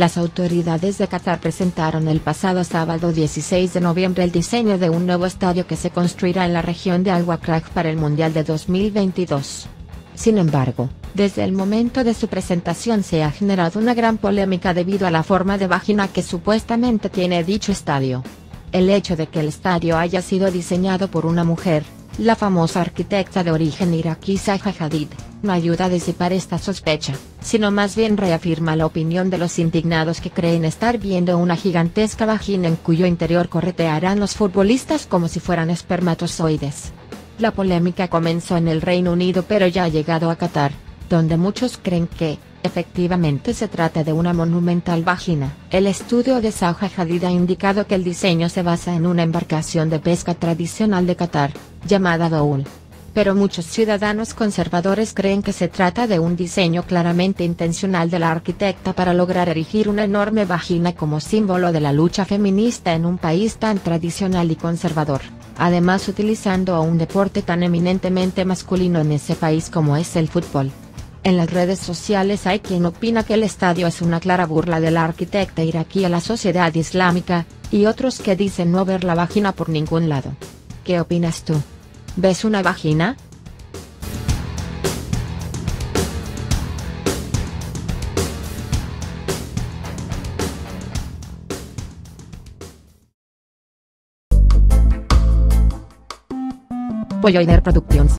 Las autoridades de Qatar presentaron el pasado sábado 16 de noviembre el diseño de un nuevo estadio que se construirá en la región de Al-Wakraq para el Mundial de 2022. Sin embargo, desde el momento de su presentación se ha generado una gran polémica debido a la forma de vagina que supuestamente tiene dicho estadio. El hecho de que el estadio haya sido diseñado por una mujer, la famosa arquitecta de origen iraquí Zaha Hadid, no ayuda a disipar esta sospecha, sino más bien reafirma la opinión de los indignados que creen estar viendo una gigantesca vagina en cuyo interior corretearán los futbolistas como si fueran espermatozoides. La polémica comenzó en el Reino Unido pero ya ha llegado a Qatar, donde muchos creen que, efectivamente se trata de una monumental vagina. El estudio de Zaha Hadid ha indicado que el diseño se basa en una embarcación de pesca tradicional de Qatar, llamada Doul. Pero muchos ciudadanos conservadores creen que se trata de un diseño claramente intencional de la arquitecta para lograr erigir una enorme vagina como símbolo de la lucha feminista en un país tan tradicional y conservador, además utilizando a un deporte tan eminentemente masculino en ese país como es el fútbol. En las redes sociales hay quien opina que el estadio es una clara burla de la arquitecta iraquí a la sociedad islámica, y otros que dicen no ver la vagina por ningún lado. ¿Qué opinas tú? ¿Ves una vagina? Polloider Productions